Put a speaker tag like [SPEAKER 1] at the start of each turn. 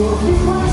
[SPEAKER 1] This one